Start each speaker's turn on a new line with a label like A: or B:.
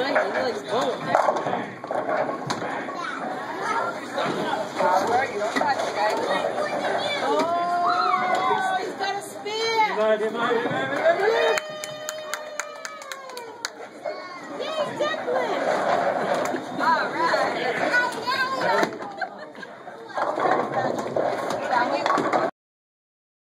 A: straight. Your legs going. Oh, he's got a spear.